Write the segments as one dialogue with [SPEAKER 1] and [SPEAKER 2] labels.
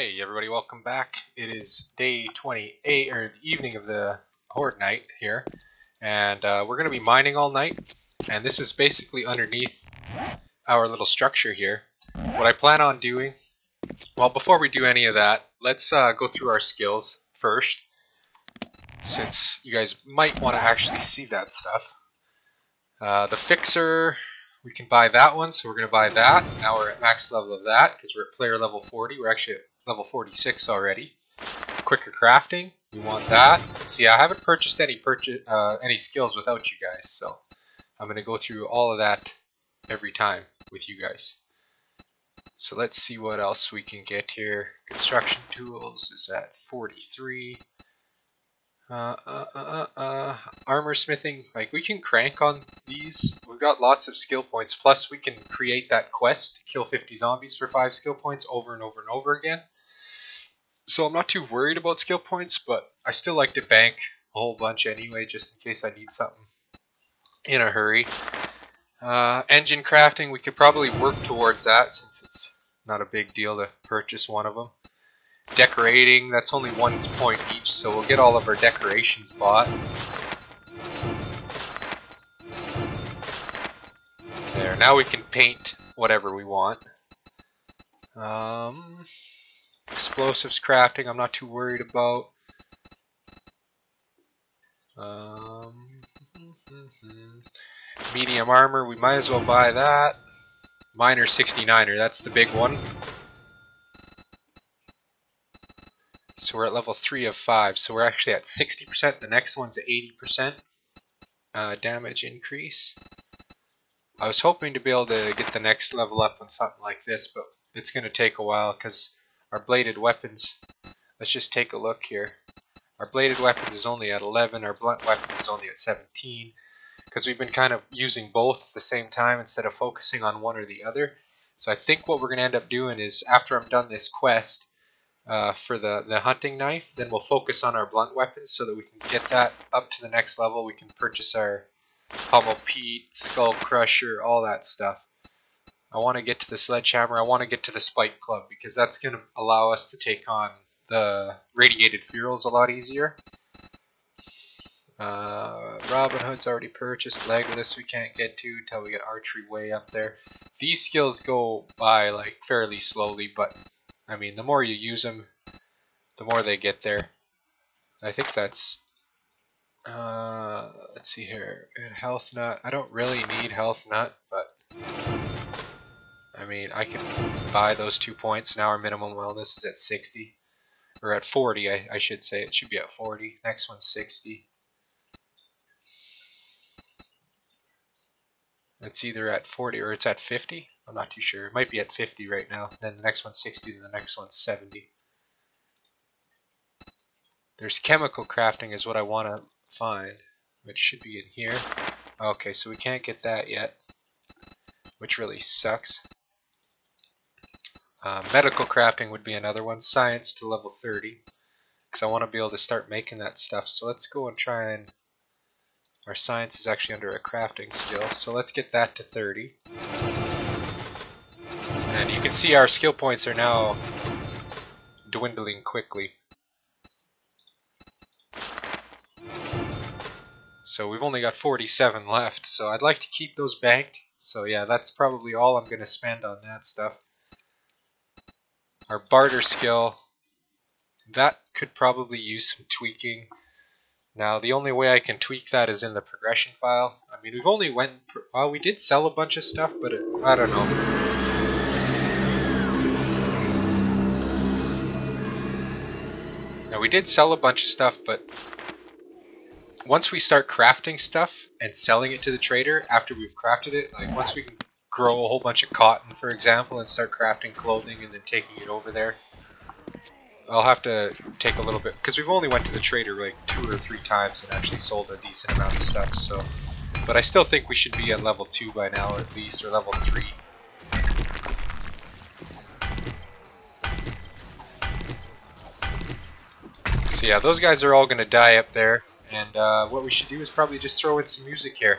[SPEAKER 1] Hey everybody, welcome back. It is day 28, or the evening of the Horde night here, and uh, we're going to be mining all night, and this is basically underneath our little structure here. What I plan on doing, well before we do any of that, let's uh, go through our skills first, since you guys might want to actually see that stuff. Uh, the Fixer, we can buy that one, so we're going to buy that. Now we're at max level of that, because we're at player level 40. We're actually at level 46 already. Quicker crafting, you want that. See, I haven't purchased any purchase uh, any skills without you guys, so I'm going to go through all of that every time with you guys. So let's see what else we can get here. Construction tools is at 43. Uh, uh, uh, uh, uh, armor smithing, like we can crank on these. We've got lots of skill points. Plus we can create that quest to kill 50 zombies for 5 skill points over and over and over again. So I'm not too worried about skill points, but I still like to bank a whole bunch anyway, just in case I need something in a hurry. Uh, engine crafting, we could probably work towards that since it's not a big deal to purchase one of them. Decorating, that's only one point each, so we'll get all of our decorations bought. There, now we can paint whatever we want. Um, explosives crafting, I'm not too worried about. Um, medium armor, we might as well buy that. Miner 69er, that's the big one. So we're at level 3 of 5. So we're actually at 60%. The next one's 80% uh, damage increase. I was hoping to be able to get the next level up on something like this, but it's going to take a while because our bladed weapons, let's just take a look here. Our bladed weapons is only at 11, our blunt weapons is only at 17, because we've been kind of using both at the same time instead of focusing on one or the other. So I think what we're going to end up doing is, after I'm done this quest, uh, for the, the hunting knife. Then we'll focus on our blunt weapons so that we can get that up to the next level. We can purchase our Pummel Pete, Skull Crusher, all that stuff. I want to get to the Sledgehammer. I want to get to the Spike Club because that's going to allow us to take on the Radiated Ferals a lot easier. Uh, Robin Hood's already purchased. Legolas we can't get to until we get Archery way up there. These skills go by like fairly slowly, but I mean, the more you use them, the more they get there. I think that's, uh, let's see here, health nut. I don't really need health nut, but I mean, I can buy those two points. Now our minimum wellness is at 60, or at 40, I, I should say. It should be at 40. Next one's 60. It's either at 40 or it's at 50. I'm not too sure. It might be at 50 right now. Then the next one's 60, and the next one's 70. There's chemical crafting is what I want to find, which should be in here. Okay, so we can't get that yet, which really sucks. Uh, medical crafting would be another one. Science to level 30, because I want to be able to start making that stuff. So let's go and try and... Our science is actually under a crafting skill, so let's get that to 30. And you can see our skill points are now dwindling quickly. So we've only got 47 left, so I'd like to keep those banked. So yeah, that's probably all I'm going to spend on that stuff. Our barter skill, that could probably use some tweaking. Now the only way I can tweak that is in the progression file. I mean we've only went, well we did sell a bunch of stuff, but it, I don't know. We did sell a bunch of stuff, but once we start crafting stuff and selling it to the trader after we've crafted it, like once we can grow a whole bunch of cotton, for example, and start crafting clothing and then taking it over there, I'll have to take a little bit, because we've only went to the trader like two or three times and actually sold a decent amount of stuff, so. But I still think we should be at level 2 by now at least, or level 3. So yeah, those guys are all going to die up there. And uh, what we should do is probably just throw in some music here.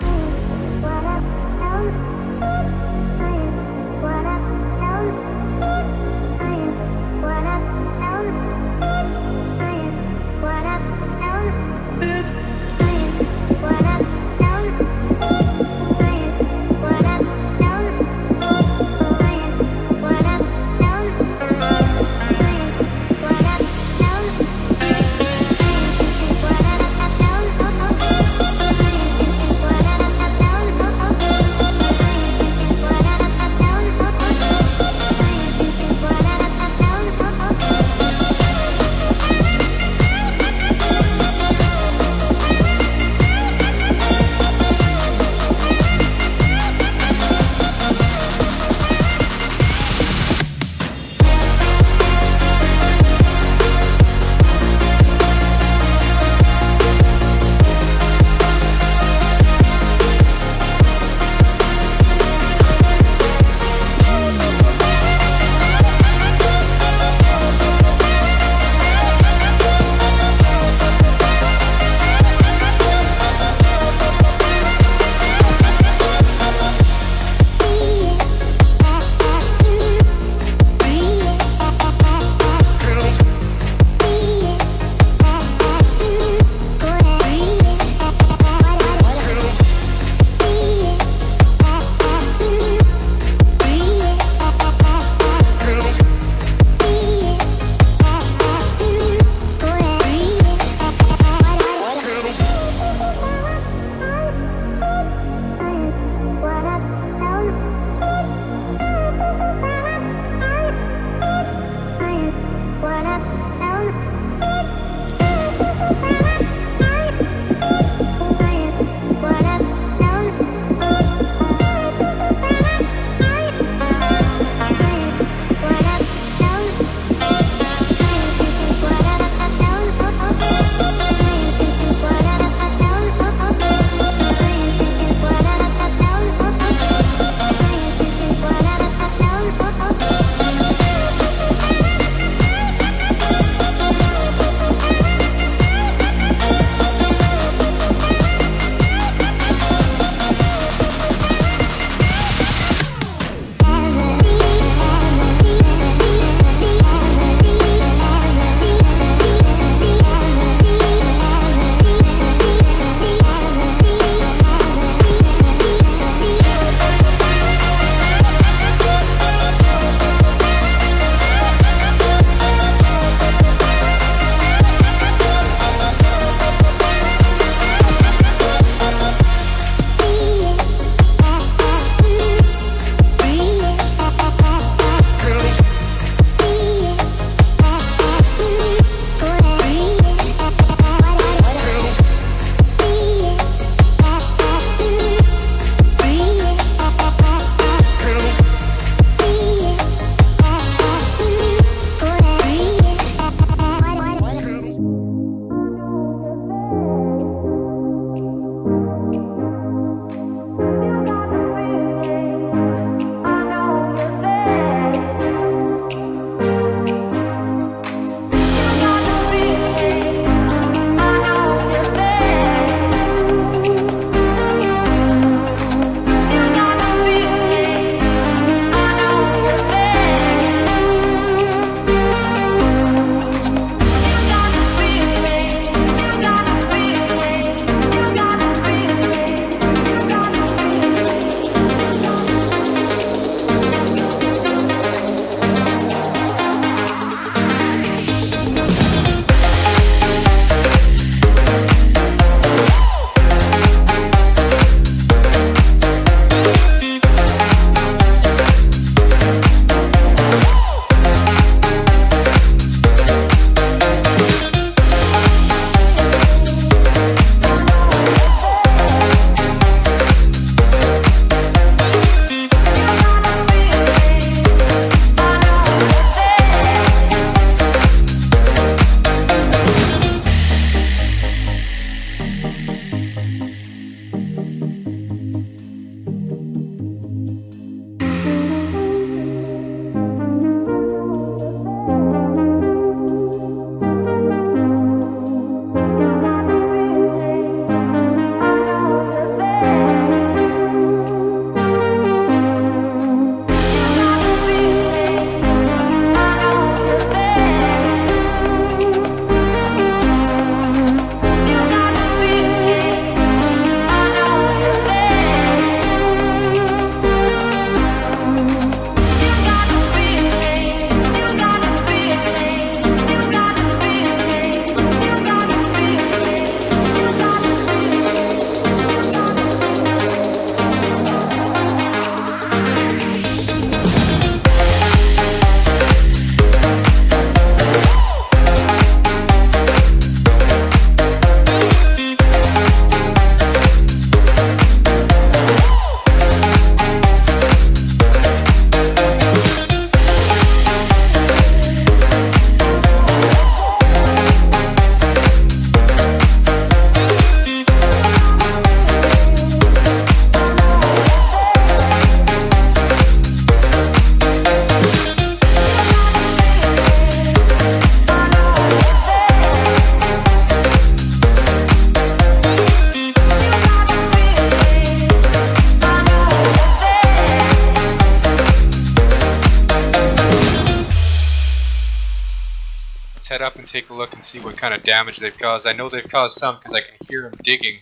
[SPEAKER 1] Look and see what kind of damage they've caused. I know they've caused some because I can hear them digging.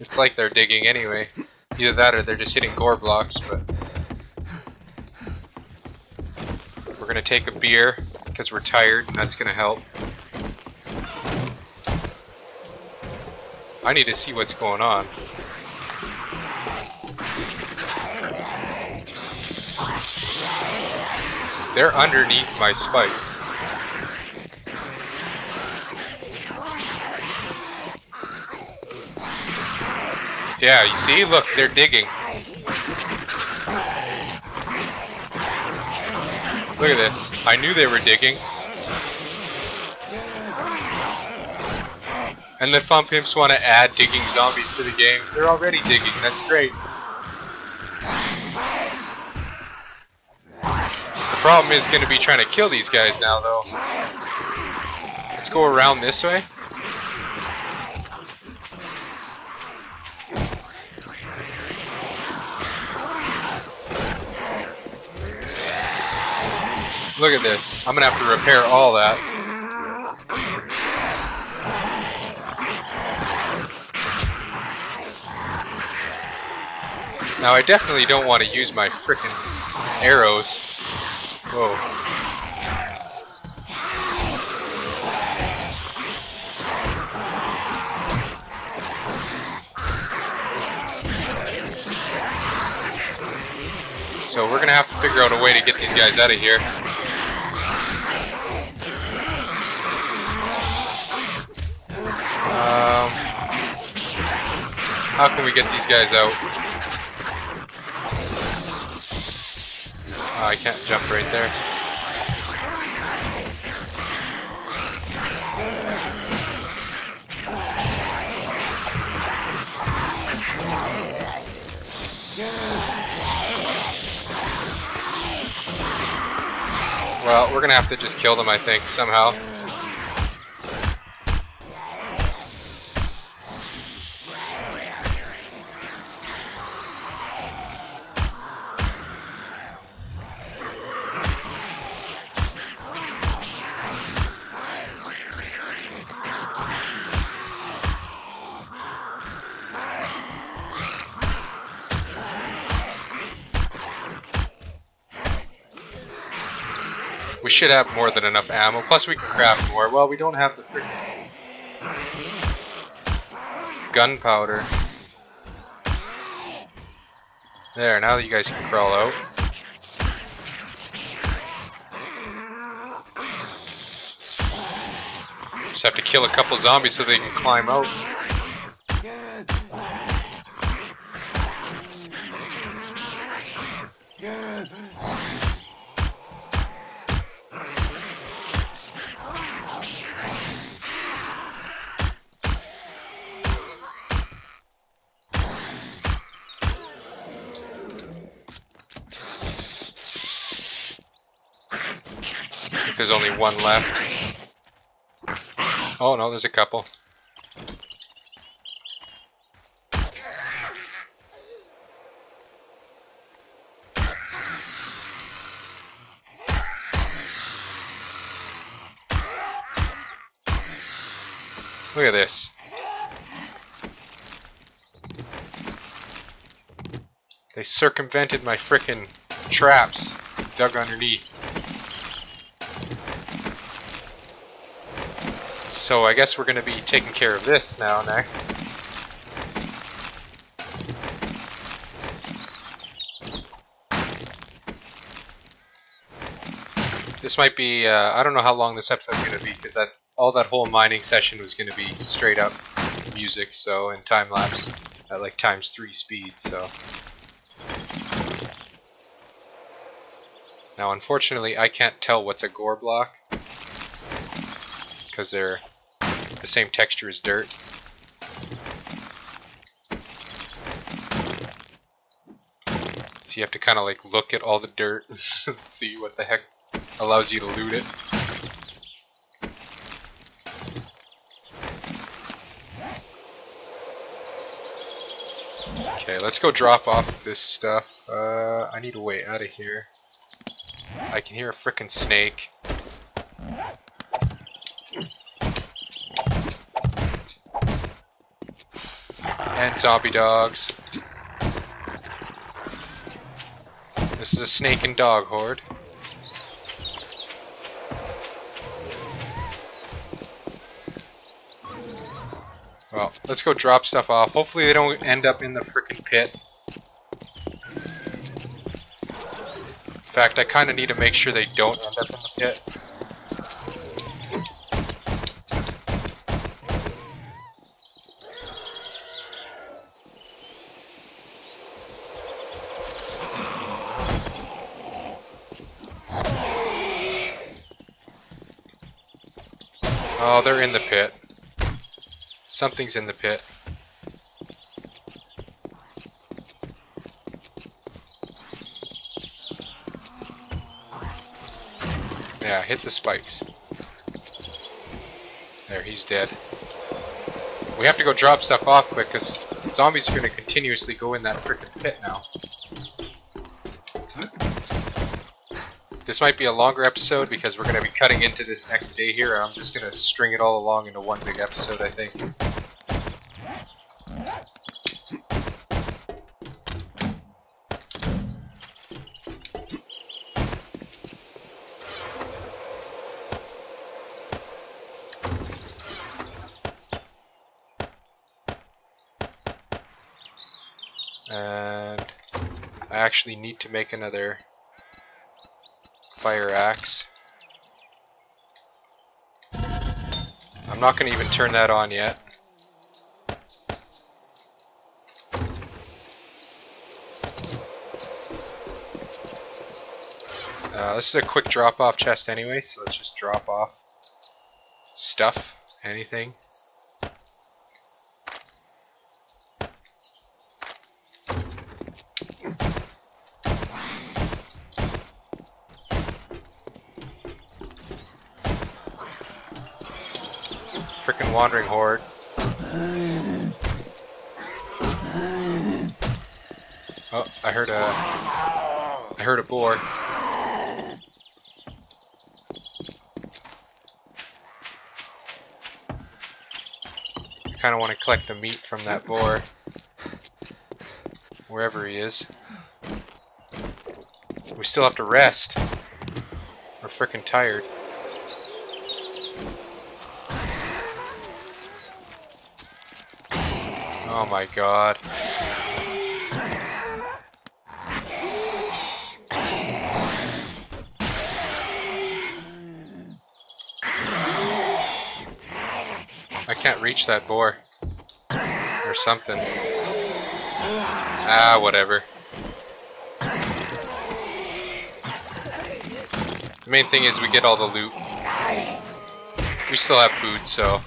[SPEAKER 1] It's like they're digging anyway. Either that or they're just hitting gore blocks, but... We're gonna take a beer because we're tired and that's gonna help. I need to see what's going on. They're underneath my spikes. Yeah, you see? Look, they're digging. Look at this. I knew they were digging. And the Fun Pimps want to add digging zombies to the game. They're already digging. That's great. The problem is going to be trying to kill these guys now, though. Let's go around this way. Look at this. I'm gonna have to repair all that. Now I definitely don't want to use my frickin' arrows. Whoa. So we're gonna have to figure out a way to get these guys out of here. Um, how can we get these guys out? Oh, I can't jump right there. Well, we're gonna have to just kill them, I think, somehow. We should have more than enough ammo, plus we can craft more. Well, we don't have the freaking gunpowder. There, now that you guys can crawl out. Just have to kill a couple zombies so they can climb out. there's only one left. Oh no, there's a couple. Look at this. They circumvented my frickin' traps dug underneath. So I guess we're going to be taking care of this now next. This might be, uh, I don't know how long this episode's going to be because that all that whole mining session was going to be straight up music, so in time lapse at like times three speed, so. Now unfortunately I can't tell what's a gore block because they're the same texture as dirt. So you have to kind of like look at all the dirt and see what the heck allows you to loot it. Okay, let's go drop off this stuff. Uh, I need a way out of here. I can hear a freaking snake. Zombie dogs. This is a snake and dog horde. Well, let's go drop stuff off. Hopefully they don't end up in the freaking pit. In fact, I kind of need to make sure they don't end up in the pit. Oh, they're in the pit. Something's in the pit. Yeah, hit the spikes. There, he's dead. We have to go drop stuff off quick because zombies are going to continuously go in that freaking pit now. This might be a longer episode because we're going to be cutting into this next day here. I'm just going to string it all along into one big episode, I think. And I actually need to make another fire axe. I'm not going to even turn that on yet. Uh, this is a quick drop off chest anyway, so let's just drop off stuff, anything. Freaking wandering horde. Oh, I heard a I heard a boar. I kind of want to collect the meat from that boar. Wherever he is. We still have to rest. We're freaking tired. Oh my god. I can't reach that boar. Or something. Ah, whatever. The main thing is we get all the loot. We still have food, so...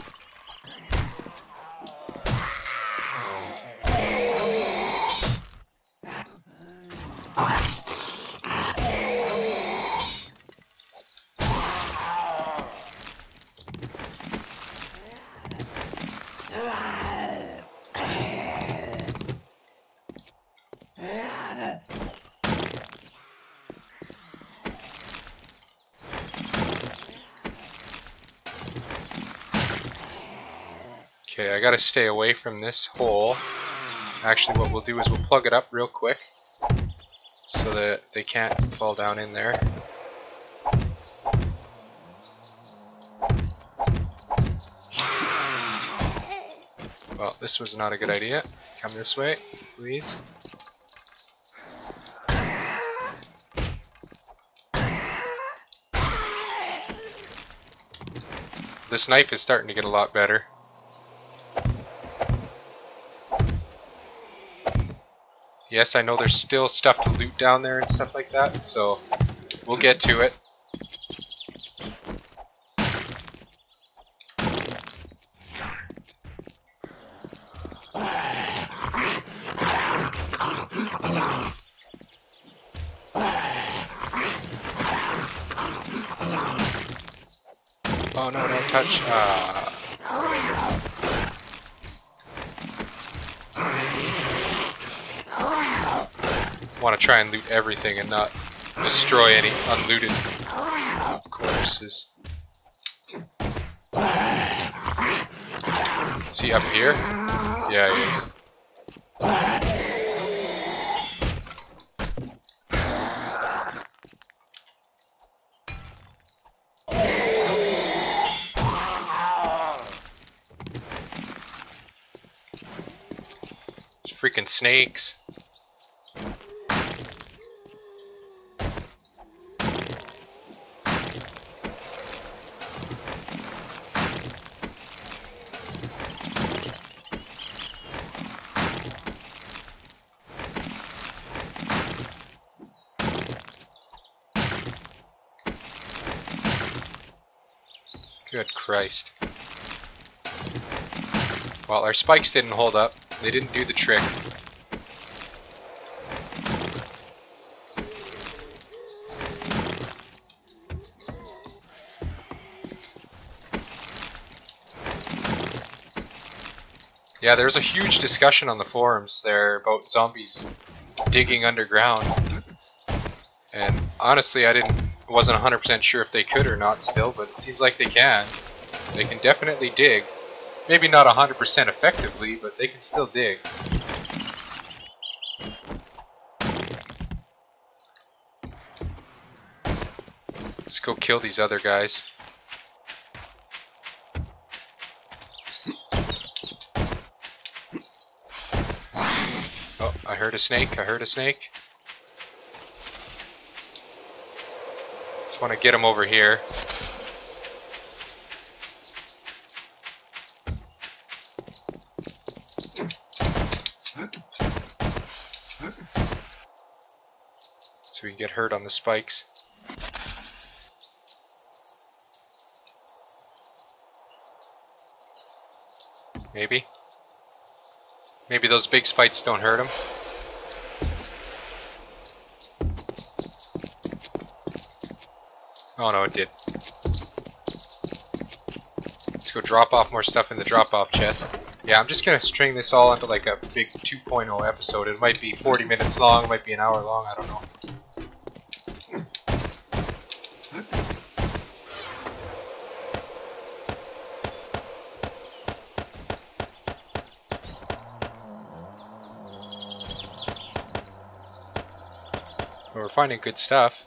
[SPEAKER 1] Okay, I gotta stay away from this hole. Actually, what we'll do is we'll plug it up real quick so that they can't fall down in there. Well, this was not a good idea. Come this way, please. This knife is starting to get a lot better. Yes, I know there's still stuff to loot down there and stuff like that, so we'll get to it. Oh no, don't touch. Ah. want to try and loot everything and not destroy any unlooted corpses. Is he up here? Yeah, he is. It's freaking snakes. Christ. Well, our spikes didn't hold up. They didn't do the trick. Yeah, there's a huge discussion on the forums there about zombies digging underground. And honestly, I didn't wasn't 100% sure if they could or not still, but it seems like they can. They can definitely dig. Maybe not 100% effectively, but they can still dig. Let's go kill these other guys. Oh, I heard a snake, I heard a snake. Just want to get him over here. Get hurt on the spikes. Maybe. Maybe those big spikes don't hurt him. Oh no, it did. Let's go drop off more stuff in the drop off chest. Yeah, I'm just gonna string this all into like a big 2.0 episode. It might be 40 minutes long, might be an hour long, I don't know. Finding good stuff.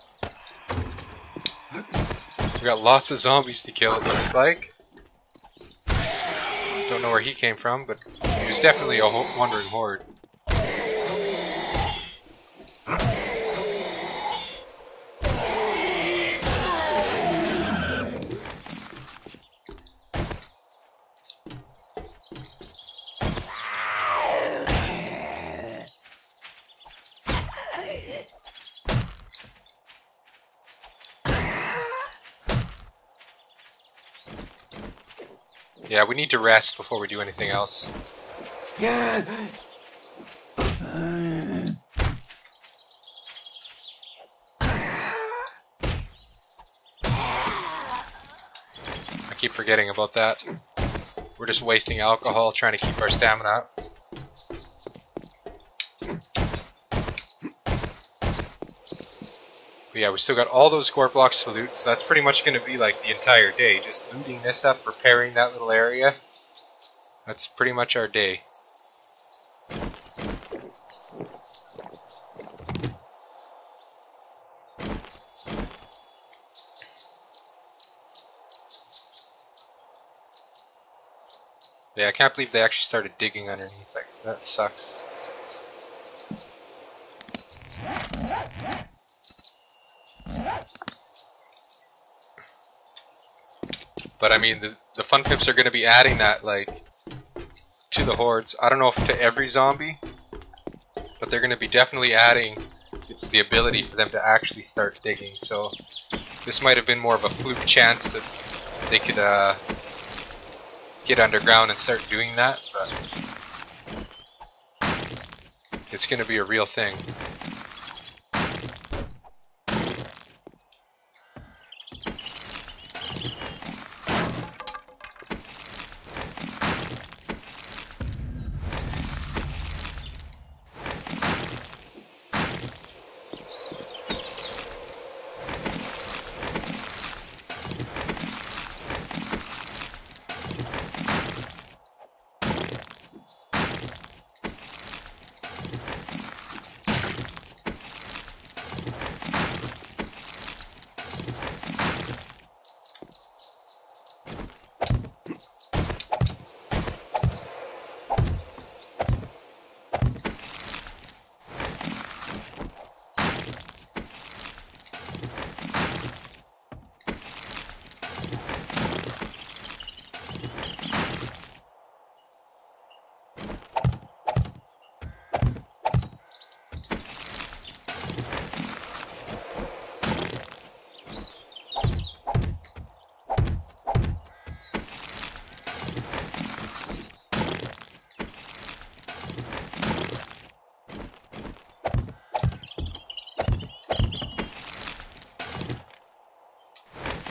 [SPEAKER 1] We got lots of zombies to kill, it looks like. Don't know where he came from, but he was definitely a wandering horde. Yeah, we need to rest before we do anything else. I keep forgetting about that. We're just wasting alcohol trying to keep our stamina up. But yeah, we still got all those gore blocks to loot, so that's pretty much going to be like the entire day. Just looting this up, repairing that little area. That's pretty much our day. Yeah, I can't believe they actually started digging underneath. Like, that sucks. But I mean, the, the Fun Pimps are going to be adding that, like, to the hordes. I don't know if to every zombie, but they're going to be definitely adding the ability for them to actually start digging. So this might have been more of a fluke chance that they could uh, get underground and start doing that, but it's going to be a real thing.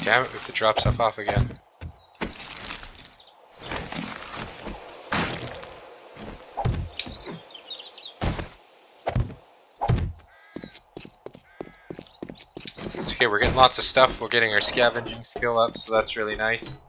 [SPEAKER 1] Damn it, we have to drop stuff off again. Okay, we're getting lots of stuff. We're getting our scavenging skill up, so that's really nice.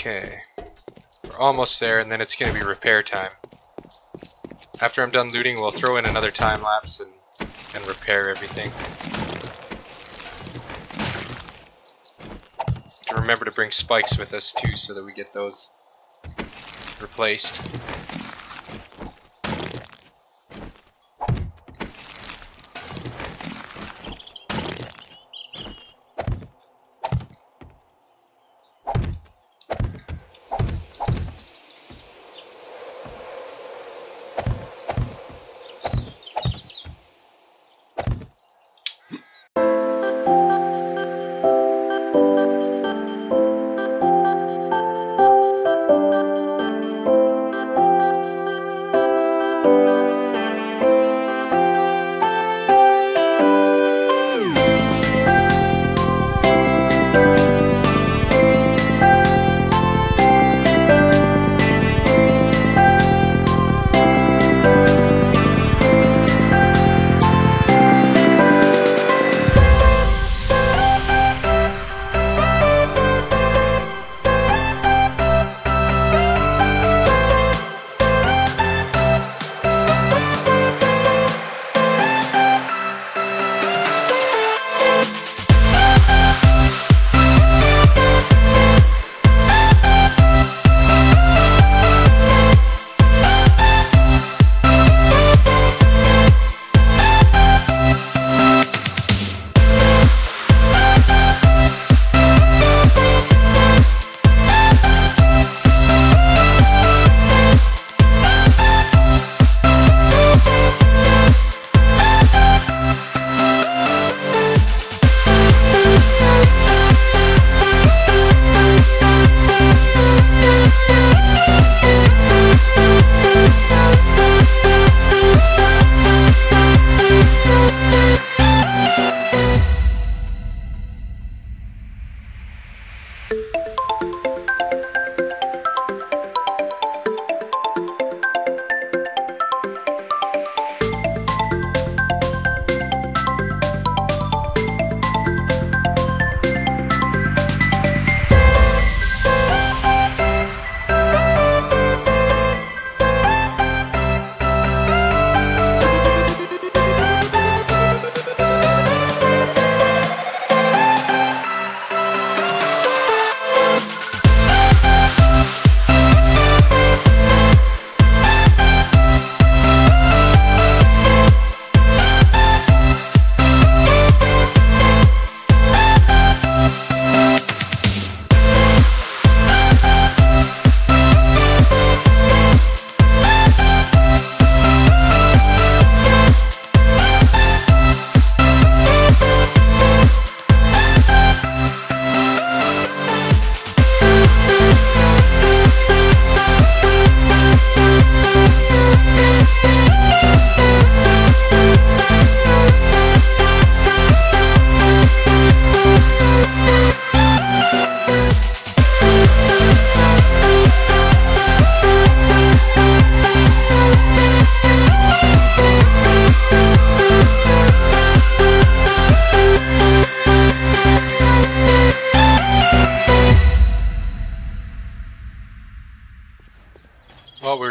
[SPEAKER 1] Okay. We're almost there, and then it's going to be repair time. After I'm done looting, we'll throw in another time lapse and, and repair everything. To remember to bring spikes with us too, so that we get those replaced.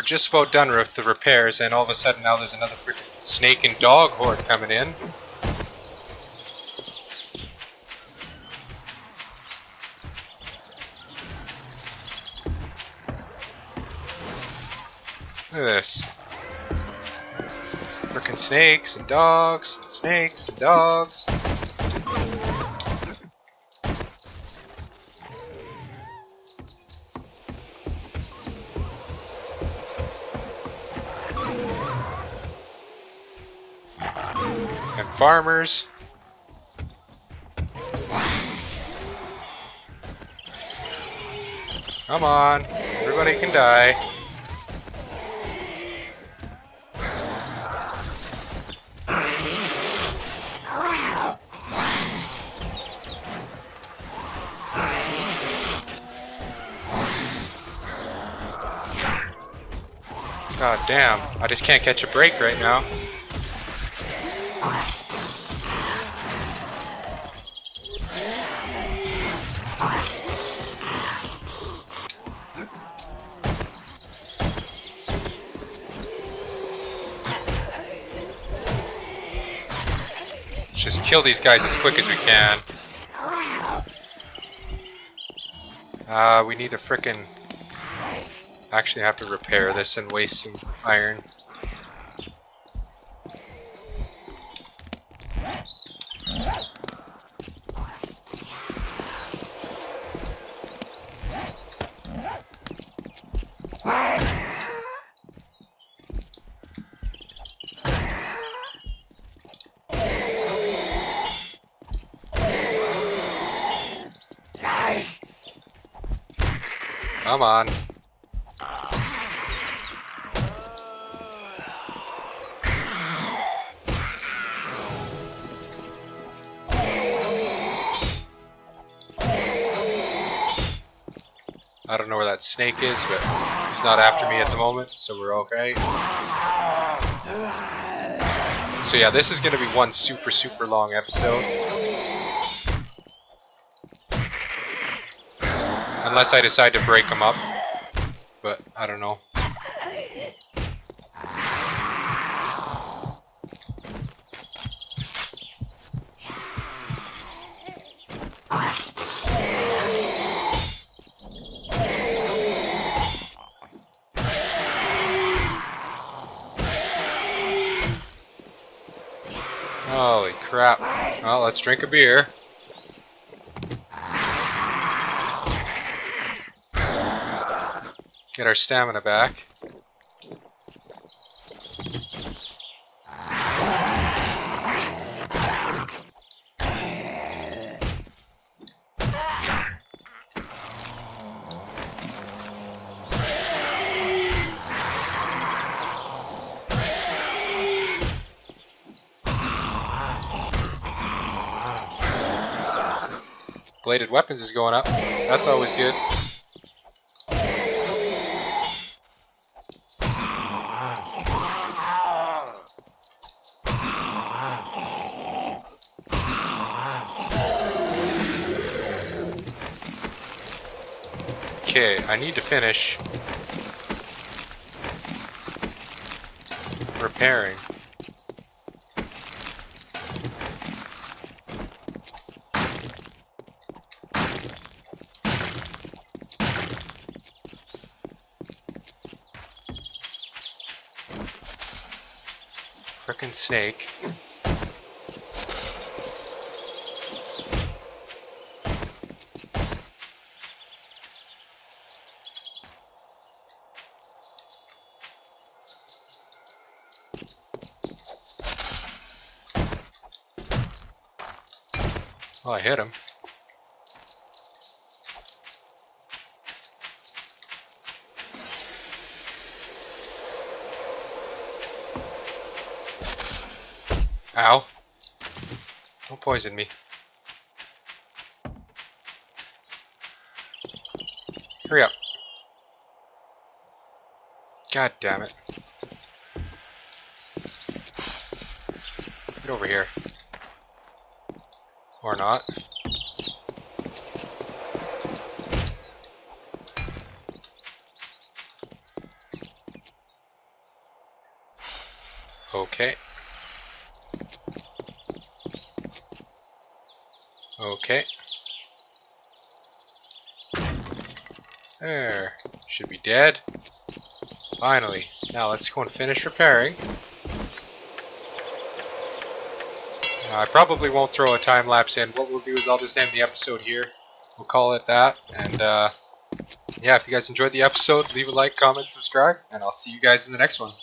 [SPEAKER 1] Just about done with the repairs, and all of a sudden now there's another freaking snake and dog horde coming in. Look at this. Freaking snakes and dogs, snakes and dogs. Farmers. Come on, everybody can die. God damn, I just can't catch a break right now. Kill these guys as quick as we can. Uh, we need to frickin' actually have to repair this and waste some iron. I don't know where that snake is, but he's not after me at the moment, so we're okay. So yeah, this is going to be one super, super long episode. Unless I decide to break them up. But, I don't know. Let's drink a beer. Get our stamina back. Bladed weapons is going up. That's always good. Okay, I need to finish repairing. Frickin' snake. Oh, I hit him. Ow. Don't poison me. Hurry up. God damn it. Get over here. Or not. Okay. Okay. There. Should be dead. Finally. Now let's go and finish repairing. I probably won't throw a time lapse in. What we'll do is I'll just end the episode here. We'll call it that. And uh, yeah, if you guys enjoyed the episode, leave a like, comment, subscribe, and I'll see you guys in the next one.